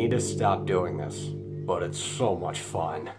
need to stop doing this, but it's so much fun.